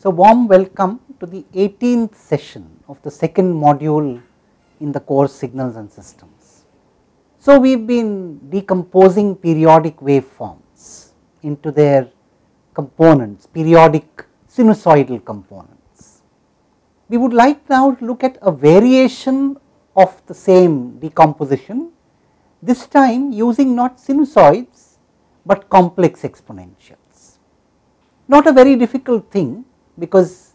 So, warm welcome to the 18th session of the second module in the course signals and systems. So, we have been decomposing periodic waveforms into their components, periodic sinusoidal components. We would like now to look at a variation of the same decomposition, this time using not sinusoids, but complex exponentials. Not a very difficult thing because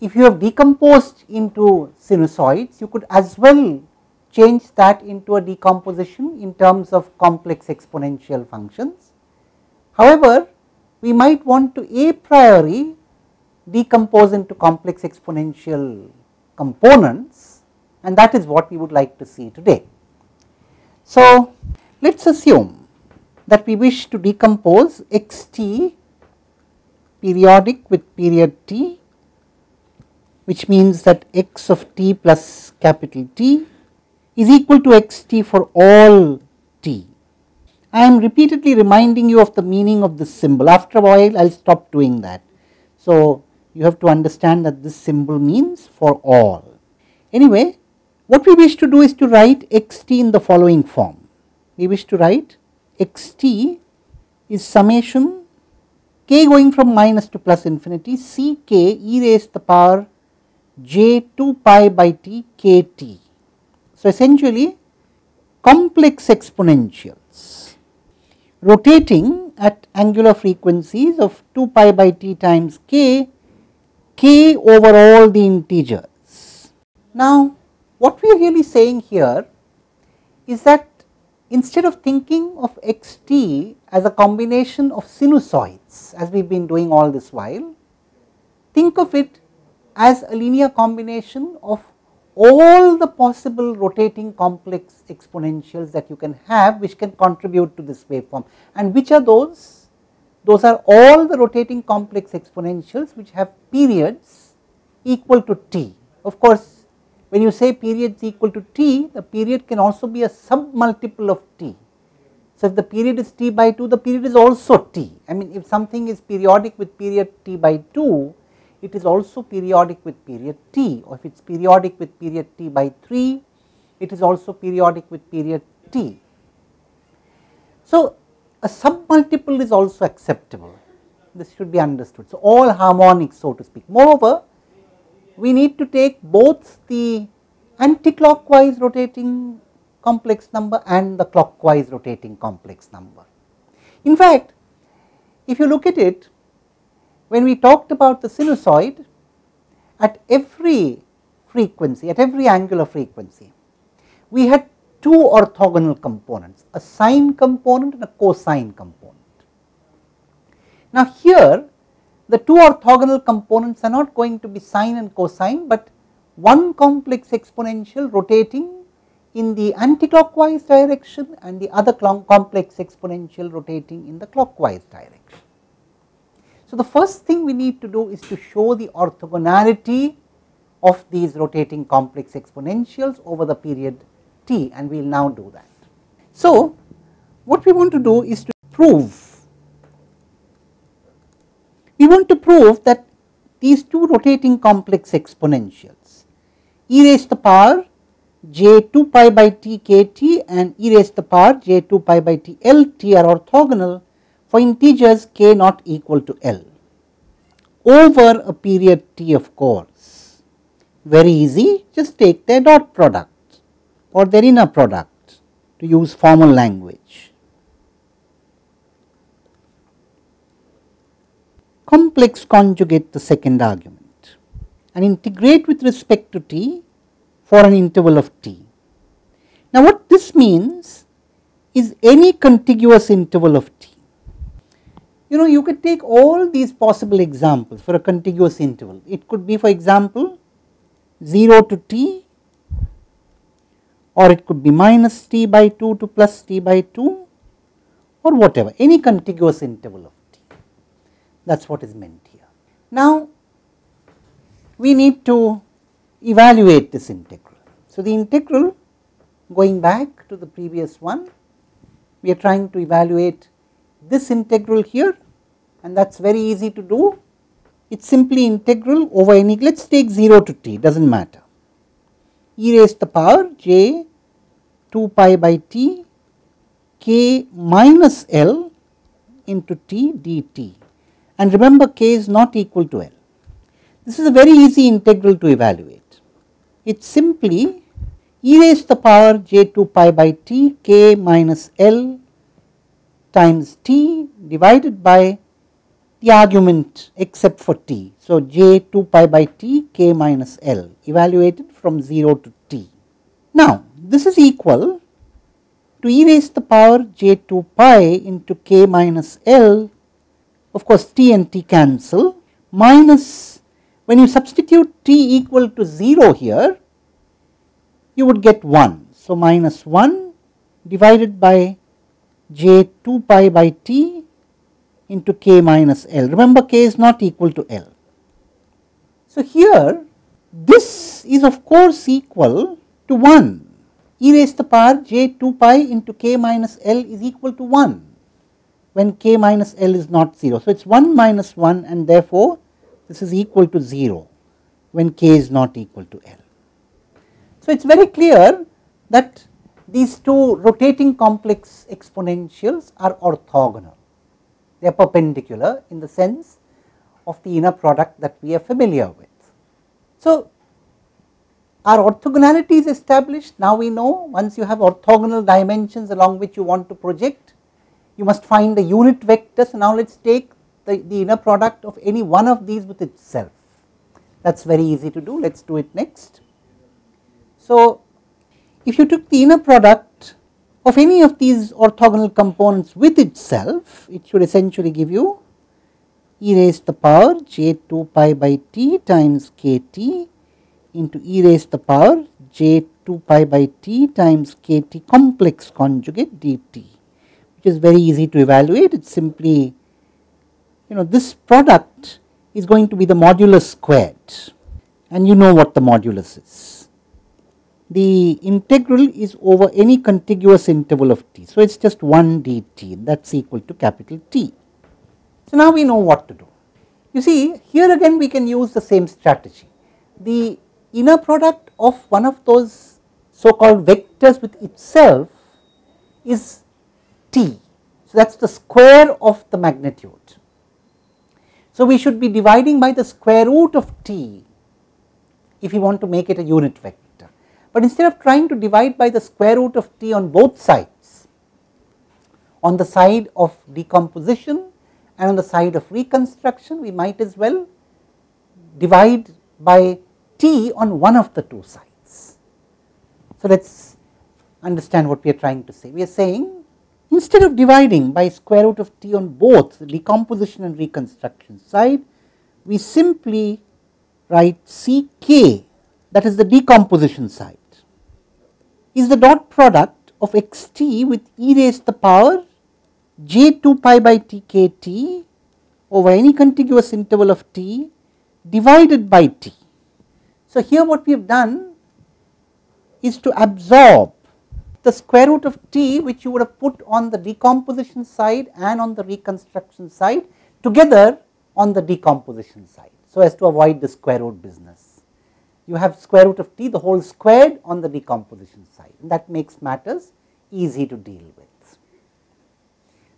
if you have decomposed into sinusoids, you could as well change that into a decomposition in terms of complex exponential functions. However, we might want to a priori decompose into complex exponential components and that is what we would like to see today. So, let us assume that we wish to decompose x t periodic with period t which means that x of t plus capital T is equal to x t for all t. I am repeatedly reminding you of the meaning of this symbol after a while I will stop doing that. So, you have to understand that this symbol means for all. Anyway, what we wish to do is to write x t in the following form. We wish to write x t is summation k going from minus to plus infinity c k e raised to the power j 2 pi by t k t. So, essentially complex exponentials rotating at angular frequencies of 2 pi by t times k, k over all the integers. Now, what we are really saying here is that instead of thinking of x t as a combination of sinusoids as we have been doing all this while, think of it as a linear combination of all the possible rotating complex exponentials that you can have which can contribute to this waveform and which are those? Those are all the rotating complex exponentials which have periods equal to t. Of course, when you say period is equal to t, the period can also be a submultiple of t. So, if the period is t by 2, the period is also t. I mean, if something is periodic with period t by 2, it is also periodic with period t or if it is periodic with period t by 3, it is also periodic with period t. So, a submultiple is also acceptable, this should be understood. So, all harmonics so to speak. Moreover, we need to take both the anticlockwise rotating complex number and the clockwise rotating complex number. In fact, if you look at it, when we talked about the sinusoid, at every frequency, at every angular frequency, we had two orthogonal components, a sine component and a cosine component. Now, here the two orthogonal components are not going to be sine and cosine, but one complex exponential rotating in the anticlockwise direction and the other complex exponential rotating in the clockwise direction. So, the first thing we need to do is to show the orthogonality of these rotating complex exponentials over the period t and we will now do that. So, what we want to do is to prove we want to prove that these two rotating complex exponentials e raised to the power j 2 pi by t k t and e raised to the power j 2 pi by t l t are orthogonal for integers k not equal to l over a period t of course. Very easy, just take their dot product or their inner product to use formal language. Complex conjugate the second argument and integrate with respect to t for an interval of t. Now, what this means is any contiguous interval of t. You know, you could take all these possible examples for a contiguous interval. It could be for example, 0 to t or it could be minus t by 2 to plus t by 2 or whatever, any contiguous interval of that is what is meant here. Now, we need to evaluate this integral. So, the integral going back to the previous one, we are trying to evaluate this integral here and that is very easy to do. it is simply integral over any, let us take 0 to t, does not matter, e raised to the power j 2 pi by t k minus L into t dt and remember k is not equal to L. This is a very easy integral to evaluate. It simply e raised to the power j 2 pi by t k minus L times t divided by the argument except for t. So, j 2 pi by t k minus L evaluated from 0 to t. Now, this is equal to e raised to the power j 2 pi into k minus L of course, t and t cancel minus when you substitute t equal to 0 here you would get 1. So, minus 1 divided by j 2 pi by t into k minus L. Remember k is not equal to L. So, here this is of course equal to 1 e raised to the power j 2 pi into k minus L is equal to 1 when k minus L is not 0. So, it is 1 minus 1 and therefore, this is equal to 0 when k is not equal to L. So, it is very clear that these two rotating complex exponentials are orthogonal, they are perpendicular in the sense of the inner product that we are familiar with. So, our orthogonality is established now we know once you have orthogonal dimensions along which you want to project you must find the unit vector. So, now let us take the, the inner product of any one of these with itself that is very easy to do let us do it next. So, if you took the inner product of any of these orthogonal components with itself it should essentially give you e raised to the power j 2 pi by t times k t into e raised to the power j 2 pi by t times k t complex conjugate dt which is very easy to evaluate. It is simply, you know, this product is going to be the modulus squared and you know what the modulus is. The integral is over any contiguous interval of t. So, it is just 1 dt that is equal to capital T. So, now we know what to do. You see here again we can use the same strategy. The inner product of one of those so called vectors with itself is t. So, that is the square of the magnitude. So, we should be dividing by the square root of t if we want to make it a unit vector. But instead of trying to divide by the square root of t on both sides, on the side of decomposition and on the side of reconstruction, we might as well divide by t on one of the two sides. So, let us understand what we are trying to say. We are saying Instead of dividing by square root of t on both the decomposition and reconstruction side, we simply write Ck that is the decomposition side is the dot product of xt with e raised to the power j 2 pi by t k t over any contiguous interval of t divided by t. So, here what we have done is to absorb the square root of t which you would have put on the decomposition side and on the reconstruction side together on the decomposition side. So, as to avoid the square root business. You have square root of t the whole squared on the decomposition side and that makes matters easy to deal with.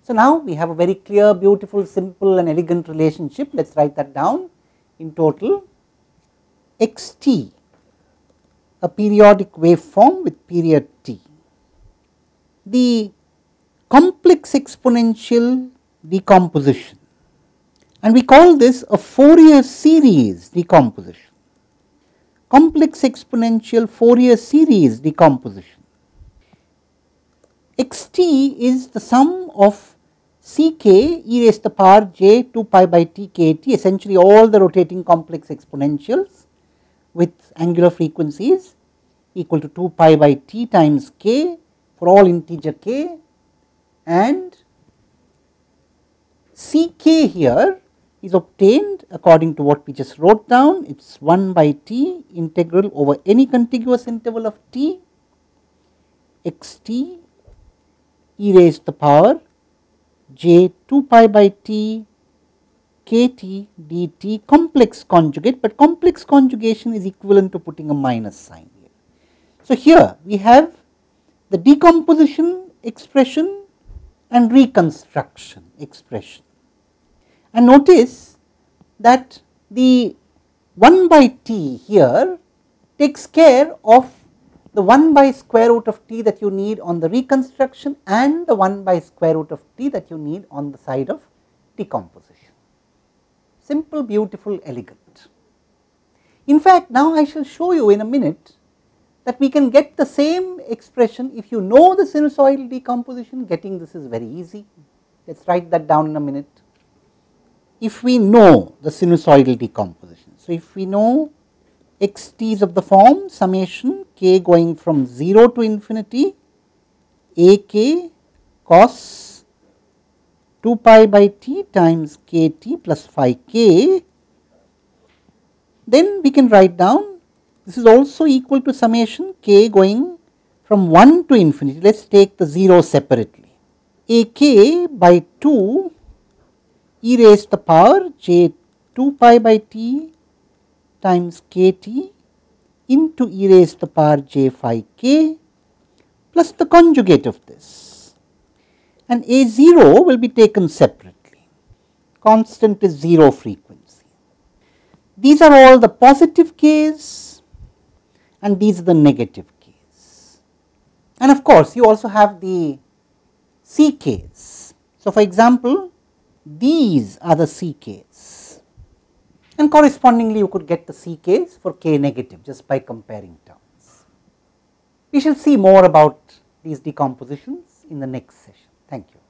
So, now we have a very clear beautiful simple and elegant relationship let us write that down in total x t a periodic waveform with period t the complex exponential decomposition and we call this a Fourier series decomposition, complex exponential Fourier series decomposition. xt is the sum of ck e raised to the power j 2 pi by t k t essentially all the rotating complex exponentials with angular frequencies equal to 2 pi by t times k for all integer k and C k here is obtained according to what we just wrote down. It is 1 by t integral over any contiguous interval of t. X t e raised to the power j 2 pi by t kt dt complex conjugate, but complex conjugation is equivalent to putting a minus sign here. So, here we have the decomposition expression and reconstruction expression. And notice that the 1 by t here takes care of the 1 by square root of t that you need on the reconstruction and the 1 by square root of t that you need on the side of decomposition. Simple, beautiful, elegant. In fact, now I shall show you in a minute that we can get the same expression if you know the sinusoidal decomposition getting this is very easy. Let us write that down in a minute. If we know the sinusoidal decomposition. So, if we know x t t's of the form summation k going from 0 to infinity a k cos 2 pi by t times k t plus phi k, then we can write down this is also equal to summation k going from 1 to infinity. Let us take the 0 separately. a k by 2 e raised to the power j 2 pi by t times kt into e raised to the power j phi k plus the conjugate of this and a 0 will be taken separately. Constant is 0 frequency. These are all the positive k's and these are the negative k's. And of course, you also have the ck's. So, for example, these are the ck's and correspondingly you could get the C k's for k negative just by comparing terms. We shall see more about these decompositions in the next session. Thank you.